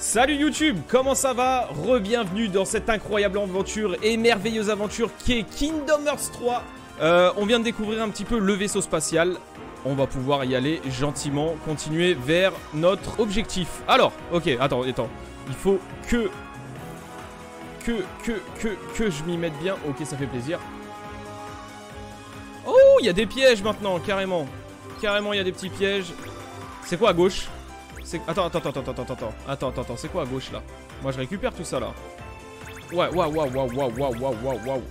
Salut YouTube, comment ça va? Rebienvenue dans cette incroyable aventure et merveilleuse aventure qui est Kingdom Hearts 3. Euh, on vient de découvrir un petit peu le vaisseau spatial. On va pouvoir y aller gentiment, continuer vers notre objectif. Alors, ok, attends, attends. Il faut que... Que, que, que, que je m'y mette bien. Ok, ça fait plaisir. Oh, il y a des pièges maintenant, carrément. Carrément, il y a des petits pièges. C'est quoi à gauche? Attends, attends, attends, attends, attends, attends. Attends, attends, attends. C'est quoi à gauche, là Moi, je récupère tout ça, là. Ouais, waouh, waouh, waouh, waouh, waouh, waouh, waouh.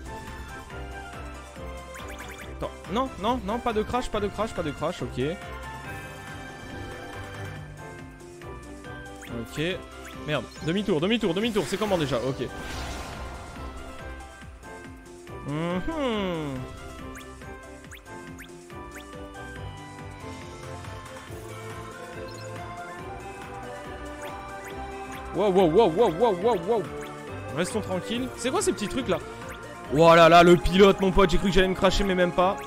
Attends. Non, non, non, pas de crash, pas de crash, pas de crash, ok. Ok. Merde. Demi-tour, demi-tour, demi-tour. C'est comment déjà Ok. Mm. Wow, wow, wow, wow, wow, wow, wow. Restons tranquilles. C'est quoi ces petits trucs là Oh là là, le pilote, mon pote. J'ai cru que j'allais me cracher, mais même pas.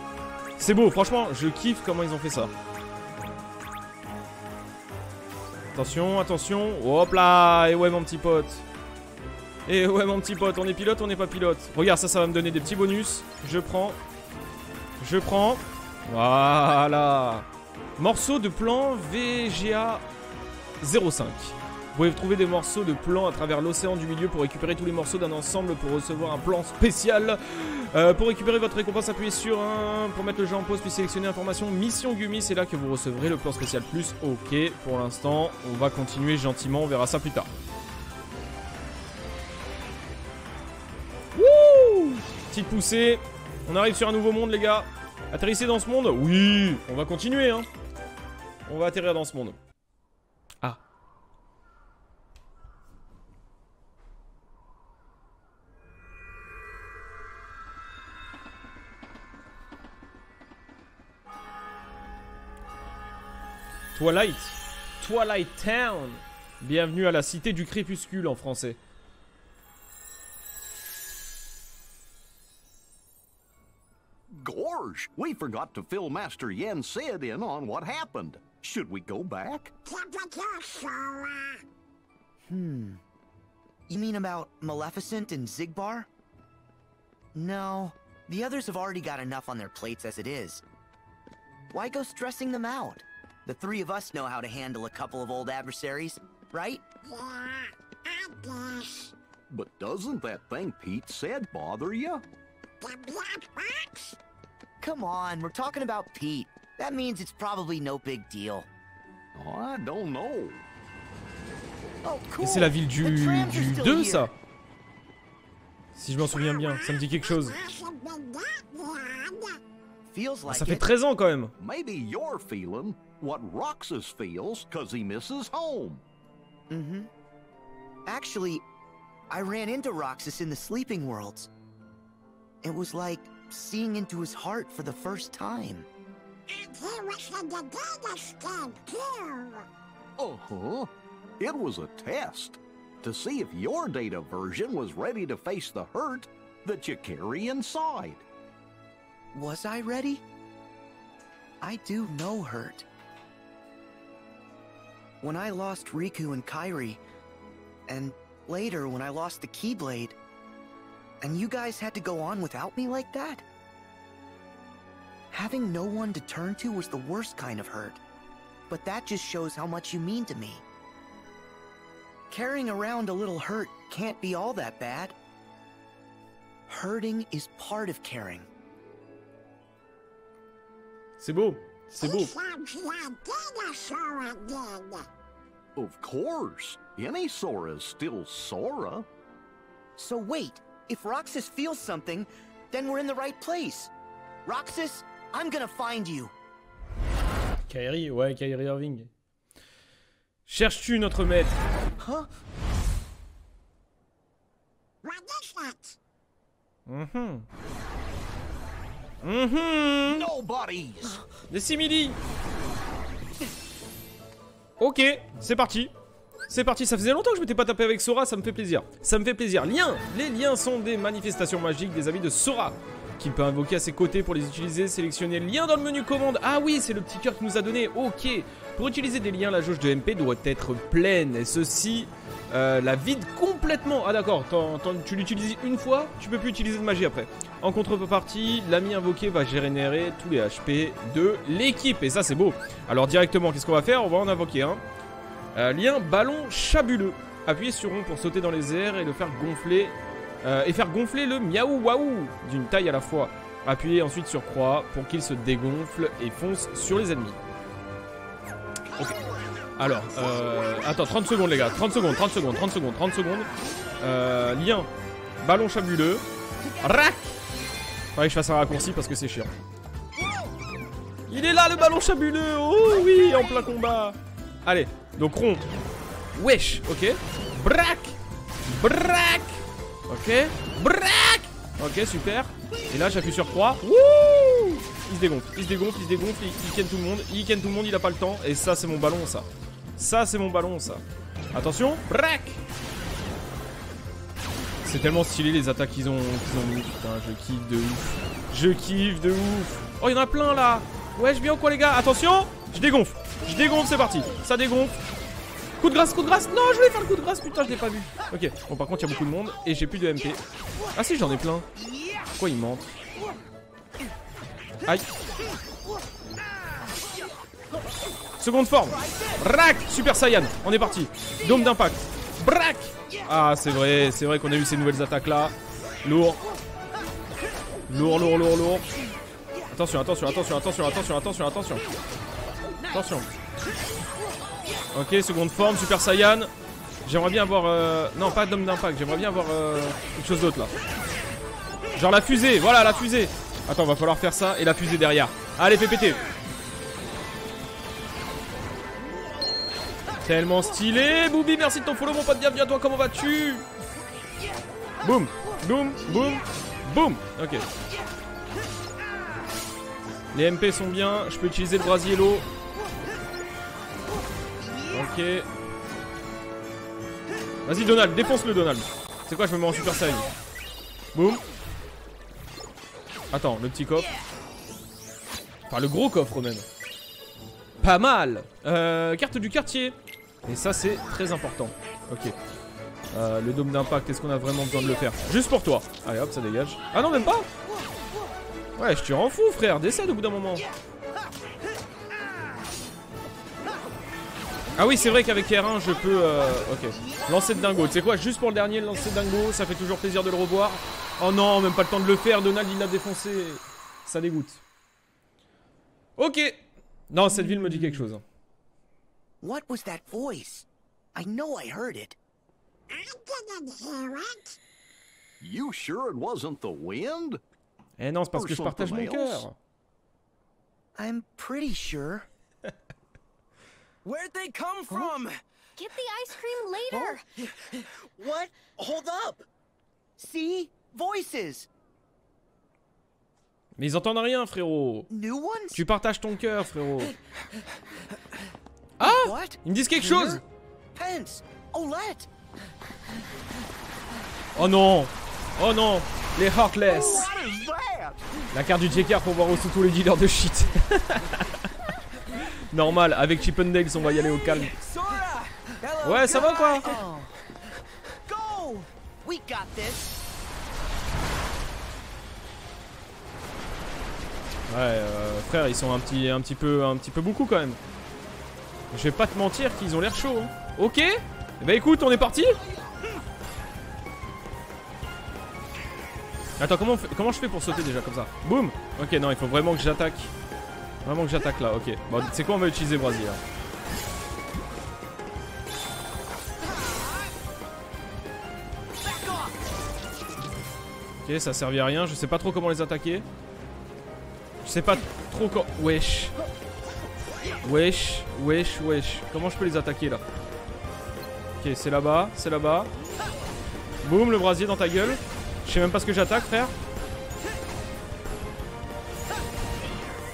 C'est beau, franchement, je kiffe comment ils ont fait ça. Attention, attention. Hop là Et ouais, mon petit pote. Et ouais, mon petit pote, on est pilote, on n'est pas pilote. Regarde, ça, ça va me donner des petits bonus. Je prends. Je prends. Voilà. Morceau de plan VGA 05. Vous pouvez trouver des morceaux de plan à travers l'océan du milieu pour récupérer tous les morceaux d'un ensemble pour recevoir un plan spécial. Euh, pour récupérer votre récompense, appuyez sur un pour mettre le jeu en pause puis sélectionner information mission Gumi. C'est là que vous recevrez le plan spécial plus. Ok, pour l'instant, on va continuer gentiment. On verra ça plus tard. Wouh Petite poussée. On arrive sur un nouveau monde, les gars. Atterrissez dans ce monde Oui, on va continuer, hein. On va atterrir dans ce monde. Twilight. Twilight Town. Bienvenue à la cité du crépuscule en français. Gorge, we forgot to fill Master Yen Sid in on what happened. Should we go back? Hmm. You mean about Maleficent and Zigbar? No. The others have already got enough on their plates as it is. Why go stressing them out? The three of us know how to handle a couple of old adversaries, right? Yeah, I guess. But doesn't that thing Pete said bother you? The black box? Come on, we're talking about Pete. That means it's probably no big deal. Oh, I don't know. Oh, cool. Et c'est la ville du, The trams are du still 2 ça Si je m'en souviens bien, ça me dit quelque chose. Hasn't been that bad. Feels like Ça fait 13 ans quand même. Maybe you're feeling what Roxas feels because he misses home. Mm-hmm. Actually, I ran into Roxas in the Sleeping Worlds. It was like seeing into his heart for the first time. And he was in the data scan too. Uh-huh. It was a test to see if your data version was ready to face the hurt that you carry inside. Was I ready? I do know hurt. When I lost Riku and Kairi, and later when I lost the Keyblade, and you guys had to go on without me like that? Having no one to turn to was the worst kind of hurt. But that just shows how much you mean to me. Carrying around a little hurt can't be all that bad. Hurting is part of caring. C'est beau, c'est beau. He sounds like dinosaur again. Of course. Any Sora is still Sora. So wait, if Roxas feels something, then we're in the right place. Roxas, I'm gonna find you. Kairi, ouais, Kairi Irving. Cherches-tu notre maître Huh? What is that? Mhm. Mhm. Des simili Ok, c'est parti. C'est parti, ça faisait longtemps que je m'étais pas tapé avec Sora, ça me fait plaisir. Ça me fait plaisir. Liens Les liens sont des manifestations magiques des avis de Sora qu'il peut invoquer à ses côtés pour les utiliser. Sélectionnez lien dans le menu commande. Ah oui, c'est le petit cœur qu'il nous a donné. Ok. Pour utiliser des liens, la jauge de MP doit être pleine. Et ceci euh, la vide complètement. Ah d'accord, tu l'utilises une fois, tu peux plus utiliser de magie après. En contrepartie, l'ami invoqué va générer tous les HP de l'équipe. Et ça c'est beau. Alors directement, qu'est-ce qu'on va faire? On va en invoquer un. Euh, lien ballon chabuleux. Appuyez sur rond pour sauter dans les airs et le faire gonfler. euh, et faire gonfler le miaou waouh d'une taille à la fois. Appuyez ensuite sur croix pour qu'il se dégonfle et fonce sur les ennemis. Alors, euh, attends, 30 secondes les gars, 30 secondes, 30 secondes, 30 secondes, 30 secondes. Euh, lien, ballon chabuleux. Rac Faudrait que je fasse un raccourci parce que c'est chiant. Il est là le ballon chabuleux Oh oui, en plein combat Allez, donc rond. Wesh, ok. Brac Brac Ok. Brac Ok, super. Et là, j'appuie sur 3. Wouh Il se dégonfle, il se dégonfle, il se dégonfle, il, il ken tout le monde, il ken tout le monde, il a pas le temps. Et ça, c'est mon ballon, ça. Ça, c'est mon ballon, ça. Attention, brac C'est tellement stylé les attaques qu'ils ont, ont mis. Putain, je kiffe de ouf. Je kiffe de ouf. Oh, il y en a plein là. Ouais, je bien ou quoi, les gars? Attention Je dégonfle. Je dégonfle, c'est parti. Ça dégonfle. Coup de grâce, coup de grâce. Non, je voulais faire le coup de grâce, putain, je l'ai pas vu. Ok, bon, par contre, il y a beaucoup de monde et j'ai plus de MP. Ah, si, j'en ai plein. Pourquoi il mente Aïe. Seconde forme. Brac Super Saiyan. On est parti. Dôme d'impact. Brac Ah, c'est vrai, c'est vrai qu'on a eu ces nouvelles attaques là. Lourd. Lourd, lourd, lourd, lourd. Attention, attention, attention, attention, attention, attention, attention. Attention. Ok, seconde forme, Super Saiyan. J'aimerais bien avoir... euh, Non, pas d'homme d'impact, j'aimerais bien avoir euh, quelque chose d'autre là. Genre la fusée, voilà la fusée. Attends, va falloir faire ça et la fusée derrière. Allez, fais. Tellement stylé. Booby, merci de ton follow, mon pote. Bienvenue à toi, comment vas-tu? Boum, boum, boum, boum. Ok. Les MP sont bien. Je peux utiliser le brasiello. Ok. Vas-y, Donald, défonce le Donald. C'est quoi, je me mets en super saiyan? Boum. Attends, le petit coffre. Enfin, le gros coffre même. Pas mal. Euh, carte du quartier. Et ça, c'est très important. Ok. Euh, le dôme d'impact, est-ce qu'on a vraiment besoin de le faire? Juste pour toi. Allez, hop, ça dégage. Ah non, même pas? Ouais, je te rends fou, frère. Décède au bout d'un moment. Ah oui, c'est vrai qu'avec R1, je peux... euh, Ok. Lancer de dingo. Tu sais quoi? Juste pour le dernier, lancer de dingo. Ça fait toujours plaisir de le revoir. Oh non, même pas le temps de le faire. Donald, il l'a défoncé. Ça dégoûte. Ok. Non, cette ville me dit quelque chose. What was that voice? I know I heard it. I didn't hear it. You sure it wasn't the wind? Eh non, c'est parce que je partage mon cœur. I'm pretty sure. Where'd they come from? Get the ice cream later. What? Hold up! See? Voices! Mais ils entendent rien, frérot. New ones? Tu partages ton cœur, frérot. Ah? Ils me disent quelque chose! Oh non Oh non Les Heartless? La carte du Jekker pour voir aussi tous les dealers de shit. Normal, avec Chip and Dale, on va y aller au calme. Ouais, ça va quoi! Ouais, euh, frère, ils sont un petit, un petit peu, un petit peu beaucoup quand même. Je vais pas te mentir qu'ils ont l'air chauds. hein. Ok Bah écoute, on est parti Attends, comment, comment je fais pour sauter déjà comme ça? Boum Ok, non, il faut vraiment que j'attaque. Vraiment que j'attaque là, ok. Bon, c'est quoi, on va utiliser Brasier. hein? Ok, ça servait à rien, je sais pas trop comment les attaquer. Je sais pas trop quand. Wesh. Wesh, wesh, wesh. Comment je peux les attaquer là Ok, c'est là-bas, c'est là-bas. Boum, le brasier dans ta gueule. Je sais même pas ce que j'attaque, frère.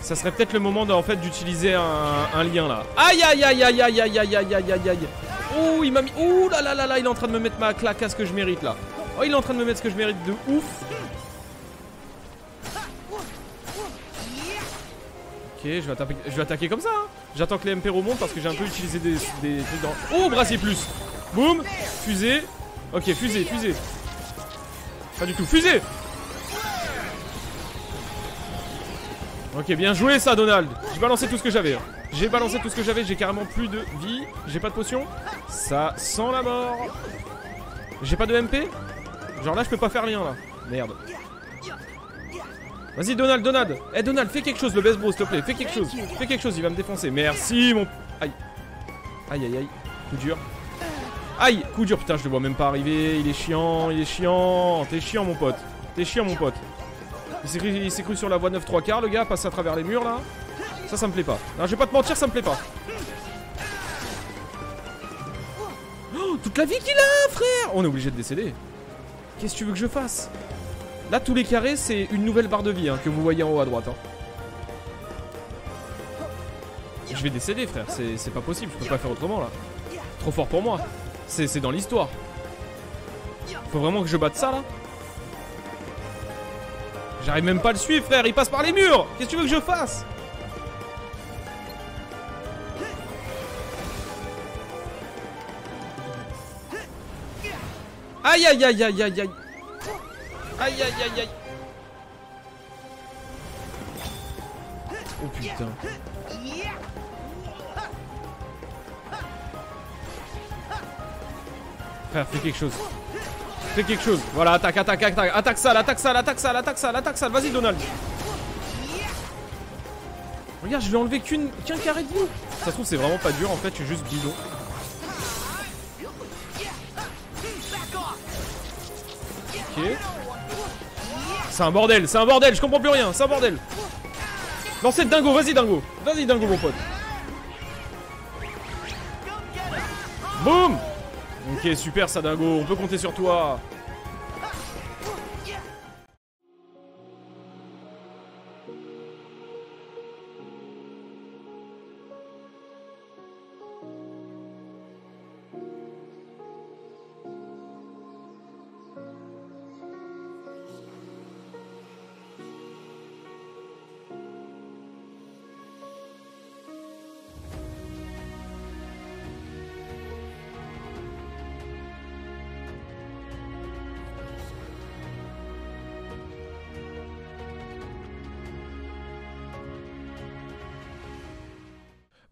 Ça serait peut-être le moment fait d'utiliser un, un lien là. Aïe aïe aïe aïe aïe aïe aïe aïe aïe aïe aïe. Oh, il m'a mis. Ouh là là là là, il est en train de me mettre ma claque à ce que je mérite là. Oh, il est en train de me mettre ce que je mérite de ouf. Je vais, attaquer, comme ça. hein. J'attends que les MP remontent parce que j'ai un peu utilisé des, des trucs dans. Oh, brasier plus Boum Fusée. Ok, fusée, fusée. Pas du tout, fusée Ok, bien joué ça, Donald. J'ai balancé tout ce que j'avais. hein. J'ai balancé tout ce que j'avais, j'ai carrément plus de vie. J'ai pas de potion. Ça sent la mort. J'ai pas de MP Genre là, je peux pas faire rien là. Merde. Vas-y, Donald, Donald. Eh, Donald, fais quelque chose, le best bro, s'il te plaît. Fais quelque chose. Fais quelque chose, il va me défoncer. Merci, mon. Aïe. Aïe, aïe, aïe. Coup dur. Aïe, coup dur. Putain, je le vois même pas arriver. Il est chiant, il est chiant. T'es chiant, mon pote. T'es chiant, mon pote. Il s'est cru, cru sur la voie 9 3 quarts, le gars, passe à travers les murs là. Ça, ça me plaît pas. Non, je vais pas te mentir, ça me plaît pas. Oh, toute la vie qu'il a, frère On est obligé de décéder. Qu'est-ce que tu veux que je fasse? Là, tous les carrés, c'est une nouvelle barre de vie hein, que vous voyez en haut à droite. hein. Je vais décéder, frère. C'est pas possible. Je peux pas faire autrement là. Trop fort pour moi. C'est c'est dans l'histoire. Faut vraiment que je batte ça là J'arrive même pas à le suivre, frère. Il passe par les murs. Qu'est-ce que tu veux que je fasse? Aïe aïe aïe aïe aïe aïe Aïe aïe aïe aïe Oh putain Frère, fais quelque chose. Fais quelque chose. Voilà, attaque, attaque, attaque. Attaque ça, attaque ça, attaque ça, attaque ça, attaque ça. Vas-y, Donald. Regarde, je lui ai enlevé qu'une, qu'un carré de vie. Ça se trouve, c'est vraiment pas dur. En fait, je suis juste bidon. Ok. C'est un bordel, c'est un bordel. Je comprends plus rien. C'est un bordel. Lancez dingo, vas-y, dingo. Vas-y, dingo, mon pote. Boum Ok, super ça dingo, on peut compter sur toi.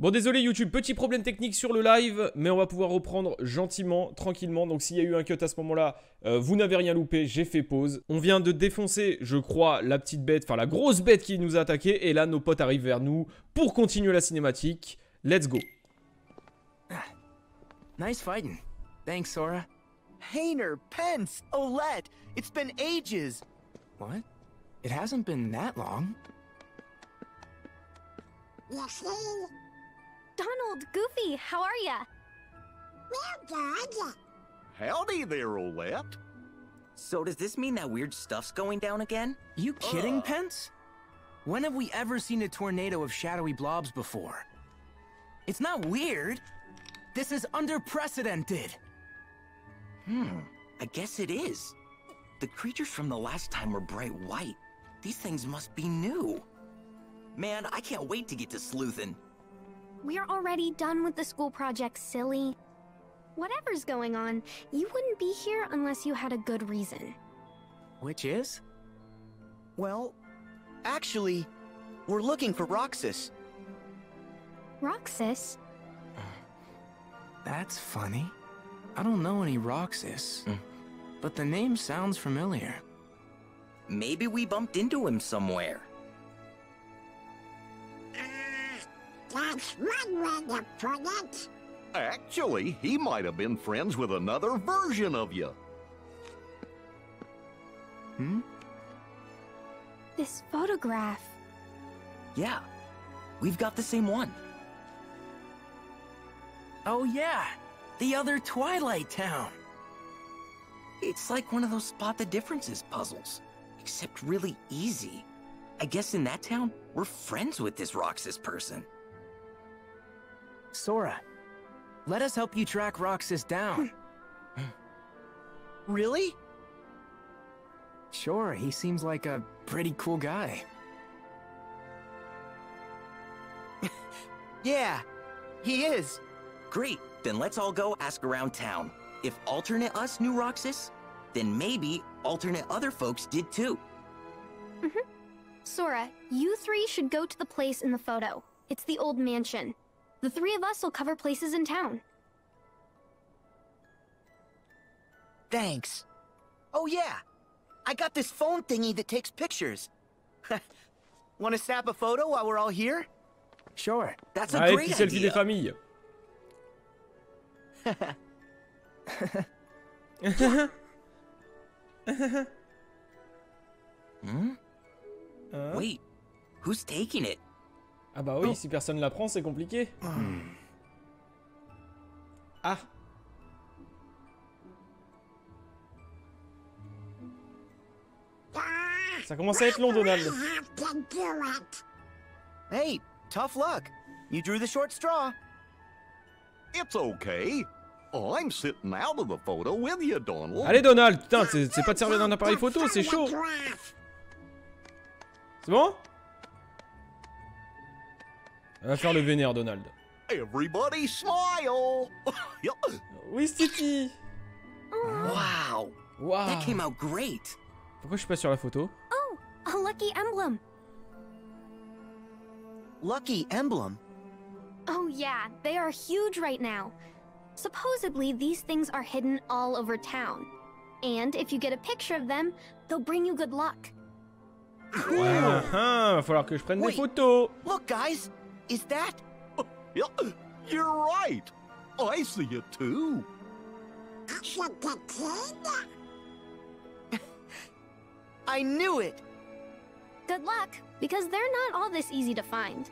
Bon désolé YouTube, petit problème technique sur le live, mais on va pouvoir reprendre gentiment, tranquillement. Donc s'il y a eu un cut à ce moment-là, euh, vous n'avez rien loupé, j'ai fait pause. On vient de défoncer, je crois, la petite bête, enfin la grosse bête qui nous a attaqué. Et là, nos potes arrivent vers nous pour continuer la cinématique. Let's go. Nice fighting. Thanks, Sora. Hayner, Pence, Olette, it's been ages. What? It hasn't been that long. You see? Donald, Goofy, how are ya? We're good. Howdy there, Olette. So does this mean that weird stuff's going down again? You kidding, Pence? When have we ever seen a tornado of shadowy blobs before? It's not weird. This is unprecedented. Hmm, I guess it is. The creatures from the last time were bright white. These things must be new. Man, I can't wait to get to sleuthin'. We're already done with the school project, silly. Whatever's going on, you wouldn't be here unless you had a good reason. Which is? Well, actually, we're looking for Roxas. Roxas? That's funny. I don't know any Roxas, Mm. but the name sounds familiar. Maybe we bumped into him somewhere. That's one way to put it. Actually, he might have been friends with another version of you. Hmm? This photograph. Yeah, we've got the same one. Oh yeah, the other Twilight Town. It's like one of those spot the differences puzzles, except really easy. I guess in that town, we're friends with this Roxas person. Sora, let us help you track Roxas down. Hmm. Really? sure, he seems like a pretty cool guy. Yeah, he is. Great, then let's all go ask around town. If alternate us knew Roxas, then maybe alternate other folks did too. Mm-hmm. Sora, you three should go to the place in the photo. It's the old mansion. The three of us will cover places in town. Thanks. Oh yeah, I got this phone thingy that takes pictures. Want to snap a photo while we're all here? Sure. That's a Allez, great petit selfie des idea. familles. Hmm? Hein Wait, who's taking it? Ah bah oui, si personne la prend, c'est compliqué. Ah Ça commence à être long, Donald. Hey, tough luck. You drew the short straw. It's okay. I'm sitting out of the photo with you, Donald. Allez, Donald, putain, c'est pas de servir d'un appareil photo, c'est chaud. C'est bon? Va faire le vénère, Donald. Everybody smile. Yeah. Oui, Sticky Wow, Waouh that came out great. Pourquoi je suis pas sur la photo Oh, a lucky emblem. Lucky emblem? Oh, yeah, they are huge right now. Supposedly, these things are hidden all over town. And if you get a picture of them, they'll bring you good luck. Ah, ah, va falloir que je prenne des Wait. photos Look, guys. Is that? Uh, yeah, You're right. I see it too. Should get in? I knew it. Good luck, because they're not all this easy to find.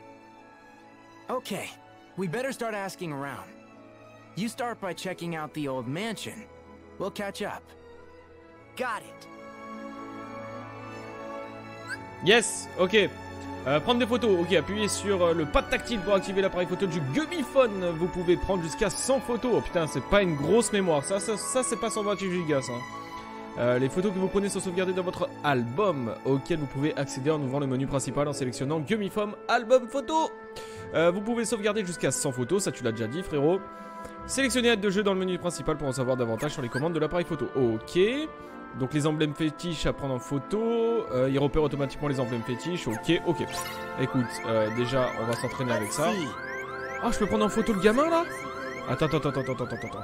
Okay, we better start asking around. You start by checking out the old mansion. We'll catch up. Got it. Yes, ok. Euh, prendre des photos, ok, appuyez sur euh, le pad tactile pour activer l'appareil photo du Gummifone. Vous pouvez prendre jusqu'à 100 photos. Oh putain, c'est pas une grosse mémoire. Ça, ça, ça c'est pas 128 Go ça. Les photos que vous prenez sont sauvegardées dans votre album, auquel vous pouvez accéder en ouvrant le menu principal en sélectionnant Gummifone Album Photo. Euh, vous pouvez sauvegarder jusqu'à 100 photos, ça tu l'as déjà dit frérot. Sélectionnez aide de jeu dans le menu principal pour en savoir davantage sur les commandes de l'appareil photo. Ok. Donc les emblèmes fétiches à prendre en photo. Euh, il repère automatiquement les emblèmes fétiches. Ok, ok. Écoute, euh, déjà, on va s'entraîner avec ça. Ah, je peux prendre en photo le gamin là? Attends, attends, attends, attends, attends, attends, attends.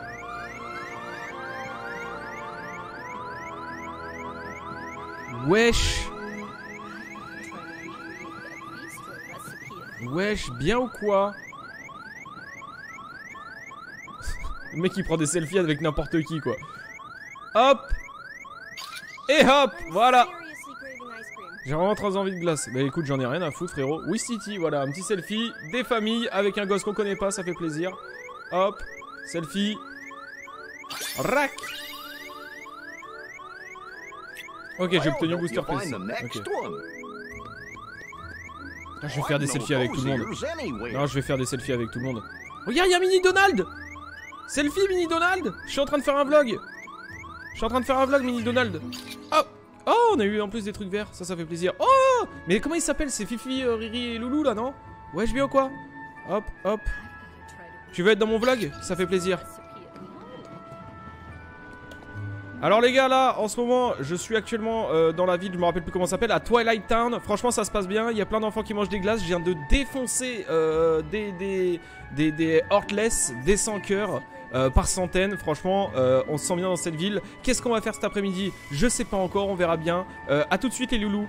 Wesh Wesh, bien ou quoi? Le mec il prend des selfies avec n'importe qui quoi. Hop Et hop Voilà J'ai vraiment trop envie de glace. Bah écoute, j'en ai rien à foutre frérot. Oui City, voilà, un petit selfie des familles avec un gosse qu'on connaît pas, ça fait plaisir. Hop, selfie. Rack Ok, j'ai obtenu don't booster you find précis. the next Ok. one? Ah, je vais faire des selfies avec tout le monde. Non, je vais faire des selfies avec tout le monde. Regarde, il y a Mini Donald Selfie Mini Donald Je suis en train de faire un vlog Je suis en train de faire un vlog Mini Donald Oh Oh, on a eu en plus des trucs verts, ça, ça fait plaisir. Oh Mais comment ils s'appellent C'est Fifi, euh, Riri et Loulou là, non? Ouais, je vais ou quoi? Hop, hop. Tu veux être dans mon vlog? Ça fait plaisir. Alors les gars là, en ce moment, je suis actuellement euh, dans la ville, je me rappelle plus comment ça s'appelle, à Twilight Town. Franchement, ça se passe bien. Il y a plein d'enfants qui mangent des glaces. Je viens de défoncer euh, des des des des Heartless, des sans cœurs. Euh, par centaines, franchement, euh, on se sent bien dans cette ville. Qu'est-ce qu'on va faire cet après-midi? Je sais pas encore, on verra bien. Euh, à tout de suite les loulous.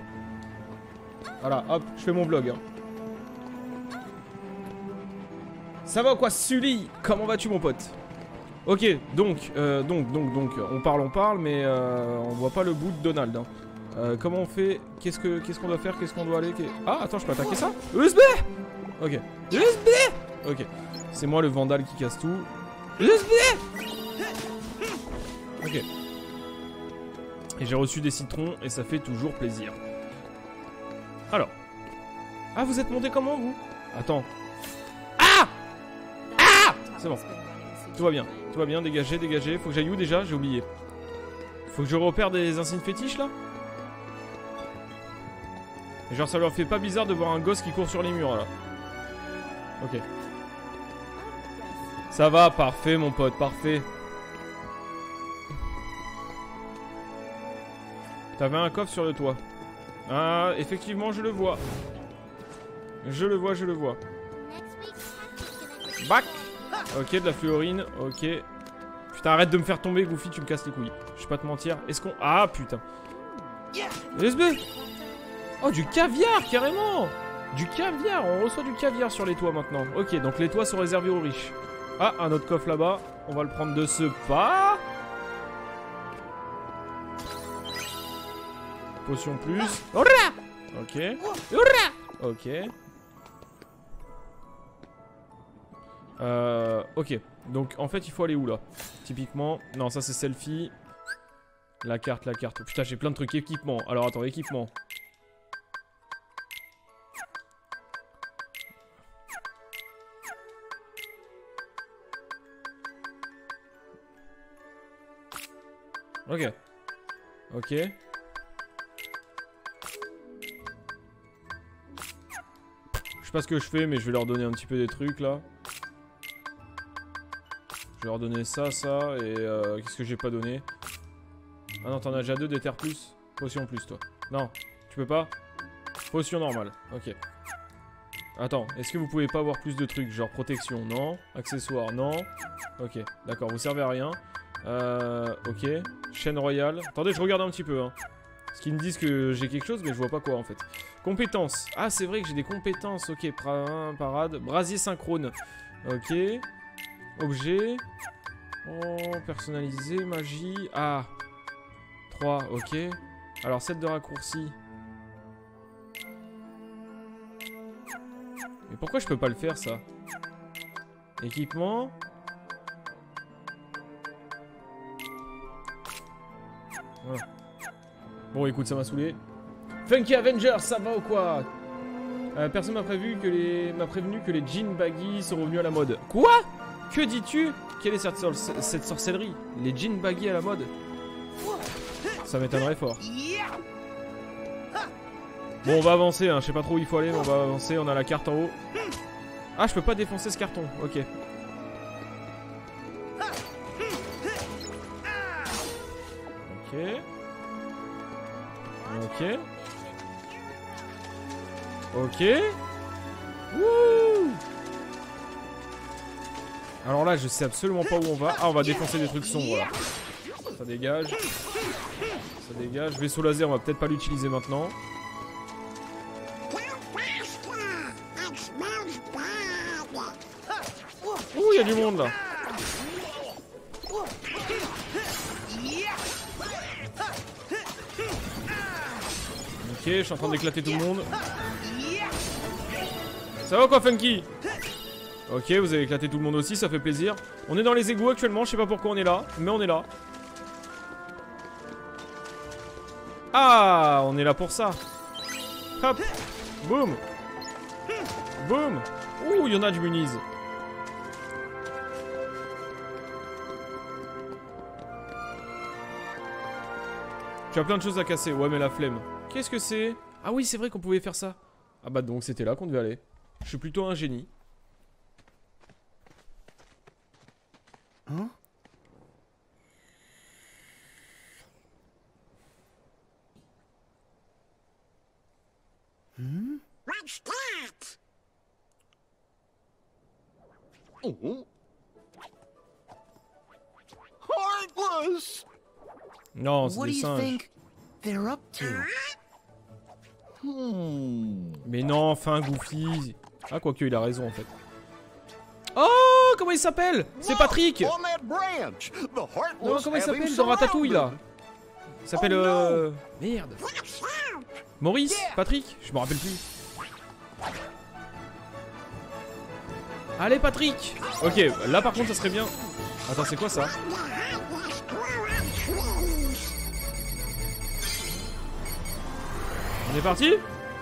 Voilà, hop, je fais mon vlog. hein. Ça va quoi, Sully? Comment vas-tu, mon pote? Ok, donc, donc, donc, donc, on parle, on parle, mais euh, on voit pas le bout de Donald. hein. Comment on fait? Qu'est-ce que, qu'est-ce qu'on doit faire? Qu'est-ce qu'on doit aller? Ah, attends, je peux attaquer ça? USB Ok. USB Ok. C'est moi le vandale qui casse tout. USB Ok. Et j'ai reçu des citrons et ça fait toujours plaisir. Alors. Ah, vous êtes monté comment vous? Attends. Ah Ah C'est bon. Tout va bien. Tout va bien, dégagé, dégagé. Faut que j'aille où déjà? J'ai oublié. Faut que je repère des insignes fétiches là? Genre ça leur fait pas bizarre de voir un gosse qui court sur les murs là. Ok. Ça va, parfait mon pote, parfait. T'avais un coffre sur le toit. Ah, effectivement, je le vois. Je le vois, je le vois. Bac Ok, de la fluorine, ok. Putain, arrête de me faire tomber, Goofy, tu me casses les couilles. Je vais pas te mentir. Est-ce qu'on... Ah, putain. SB Oh, du caviar, carrément Du caviar, on reçoit du caviar sur les toits maintenant. Ok, donc les toits sont réservés aux riches. Ah, un autre coffre là-bas. On va le prendre de ce pas. Potion plus. Ok. Ok. Euh, ok. Donc en fait il faut aller où là? Typiquement. Non ça c'est selfie. La carte, la carte. Putain j'ai plein de trucs. Équipement. Alors attends, équipement. Ok. Ok. Je sais pas ce que je fais, mais je vais leur donner un petit peu des trucs là. Je vais leur donner ça, ça, et euh, qu'est-ce que j'ai pas donné? Ah non, t'en as déjà deux, des terres plus? Potion plus, toi. Non, tu peux pas? Potion normale, ok. Attends, est-ce que vous pouvez pas avoir plus de trucs Genre protection, non. Accessoires, non. Ok, d'accord, vous servez à rien. Euh, ok. Chaîne royale. Attendez, je regarde un petit peu, hein. Qu'ils me disent que j'ai quelque chose, mais je vois pas quoi, en fait. Compétences. Ah, c'est vrai que j'ai des compétences. Ok, parade. Brasier synchrone. Ok. Objet. Oh, personnalisé, magie. Ah. 3, ok. Alors, 7 de raccourci. Mais pourquoi je peux pas le faire, ça? Équipement. Bon, écoute, ça m'a saoulé. Funky Avengers, ça va ou quoi? Euh, Personne m'a prévu que les m'a prévenu que les jeans baggy sont revenus à la mode. Quoi? Que dis-tu? Quelle est cette, sor- cette sorcellerie? Les jeans baggy à la mode? Ça m'étonnerait fort. Bon, on va avancer, hein. je sais pas trop où il faut aller, mais on va avancer. On a la carte en haut. Ah, je peux pas défoncer ce carton. Ok. Ok. Wouh Alors là, je sais absolument pas où on va. Ah, on va défoncer des trucs sombres là. Ça dégage. Ça dégage. Vaisseau laser, on va peut-être pas l'utiliser maintenant. Ouh, il y a du monde là. Ok, je suis en train d'éclater tout le monde. Ça va quoi, Funky? Ok, vous avez éclaté tout le monde aussi, ça fait plaisir. On est dans les égouts actuellement, je sais pas pourquoi on est là, mais on est là. Ah, on est là pour ça. Hop, boum, boum. Ouh, il y en a du muniz. Tu as plein de choses à casser, ouais mais la flemme. Qu'est-ce que c'est? Ah oui, c'est vrai qu'on pouvait faire ça. Ah bah donc c'était là qu'on devait aller. Je suis plutôt un génie. Huh? What's that? Oh. Heartless! Non, c'est des singes. think they're up to? Hmm. Mais non, enfin Goofy. Ah quoique il a raison en fait. Oh, comment il s'appelle? C'est Patrick Non, comment il s'appelle? dans Ratatouille là. Il s'appelle Oh, euh... Merde. Maurice Patrick Je me rappelle plus. Allez Patrick Ok, là par contre ça serait bien. Attends, c'est quoi ça? On est parti?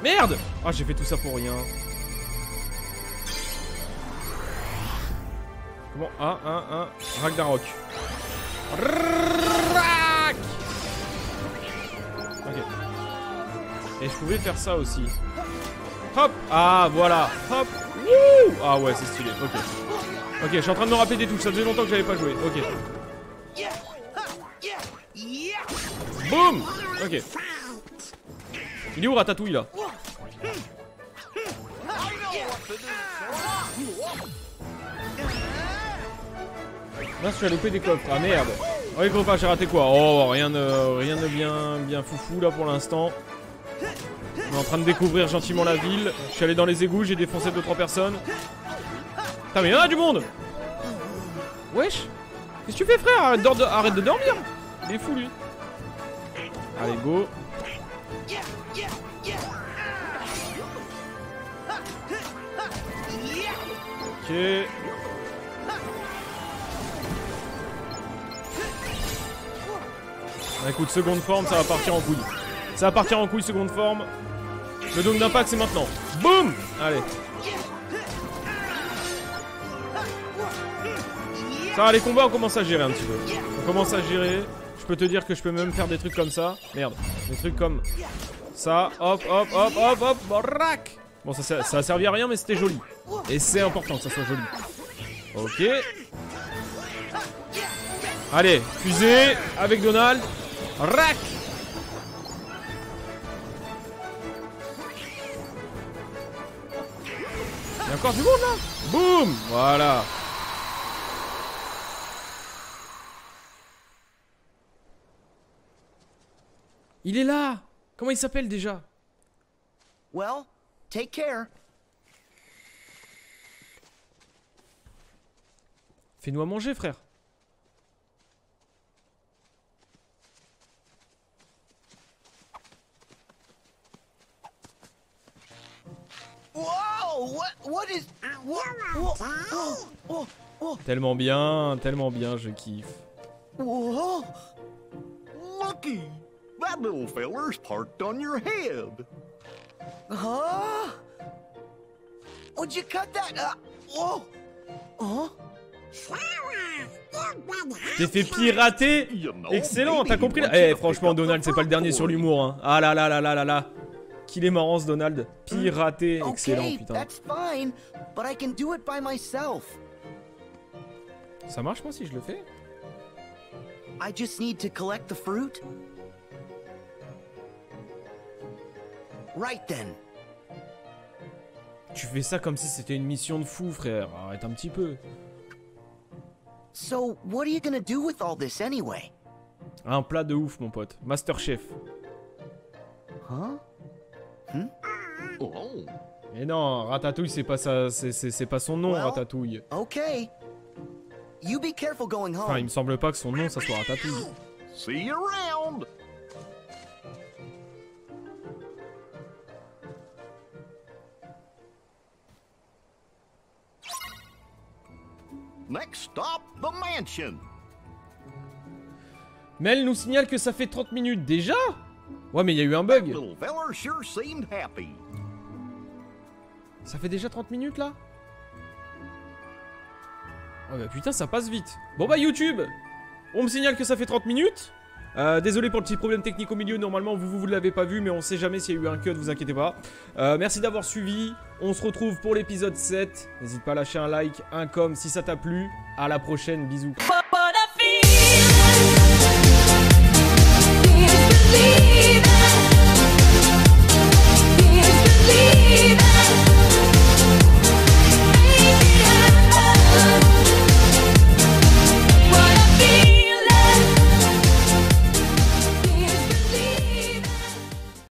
Merde Ah, j'ai fait tout ça pour rien. Comment Un, un, un. Ragnarok. Rack Ok. Et je pouvais faire ça aussi. Hop Ah, voilà Hop Wouh Ah ouais, c'est stylé, ok. Ok, je suis en train de me rappeler des touches, ça faisait longtemps que j'avais pas joué. Ok. Boum Ok. Il est où Ratatouille là? Mince, tu as loupé des coffres. Ah merde. Oh, les copains, j'ai raté quoi? Oh, rien de, rien de bien, bien foufou là pour l'instant. On est en train de découvrir gentiment la ville. Je suis allé dans les égouts, j'ai défoncé 2-3 personnes. Putain, mais il y en a du monde Wesh Qu'est-ce que tu fais, frère? Arrête, de- arrête de dormir Il est fou, lui. Allez, go. Ok. Écoute, seconde forme, ça va partir en couille. Ça va partir en couille, seconde forme. Le dôme d'impact, c'est maintenant. Boum Allez. Ça va, les combats, on commence à gérer un petit peu. On commence à gérer. Je peux te dire que je peux même faire des trucs comme ça. Merde. Des trucs comme ça. Hop, hop, hop, hop, hop. Brac Bon, ça, ça, a servi à rien, mais c'était joli. Et c'est important que ça soit joli. Ok. Allez, fusée avec Donald. Rac Il y a encore du monde là Boum Voilà Il est là Comment il s'appelle déjà Well, take care. Fais-nous à manger, frère. Whoa! What? What is? What? Whoa! Whoa! Whoa! Whoa! Tellement bien, tellement bien, je kiffe. whoa. Looky! That little feller's parked on your head. Huh? Would you cut that? Uh, whoa! Huh? T'es fait pirater? Excellent, t'as compris Eh, franchement, Donald, c'est pas le dernier sur l'humour, hein. Ah là là là là là là. Qu'il est marrant, ce Donald. Piraté, excellent, Okay, putain. that's fine, but I can do it by myself. Ça marche, moi, si je le fais I just need to collect the fruit. Right then. Tu fais ça comme si c'était une mission de fou, frère. Arrête un petit peu. So, what are you gonna do with all this anyway? Un plat de ouf, mon pote. Master Chef. Huh? Oh, Mais non, Ratatouille, c'est pas ça, c'est- c'est c'est pas son nom, Well- Ratatouille. Okay. You be careful going home. Enfin, il me semble pas que son nom, ça soit Ratatouille. see you around. Next stop, the mansion. Mel nous signale que ça fait 30 minutes déjà? Ouais, mais il y a eu un bug. Little feller sure seemed happy. Ça fait déjà 30 minutes là? Oh bah putain, ça passe vite. Bon bah YouTube, on me signale que ça fait 30 minutes. Euh, désolé pour le petit problème technique au milieu, normalement vous vous, l'avez pas vu, mais on sait jamais s'il y a eu un cut, vous inquiétez pas. Euh, merci d'avoir suivi, on se retrouve pour l'épisode 7. N'hésite pas à lâcher un like, un com si ça t'a plu. À la prochaine, bisous.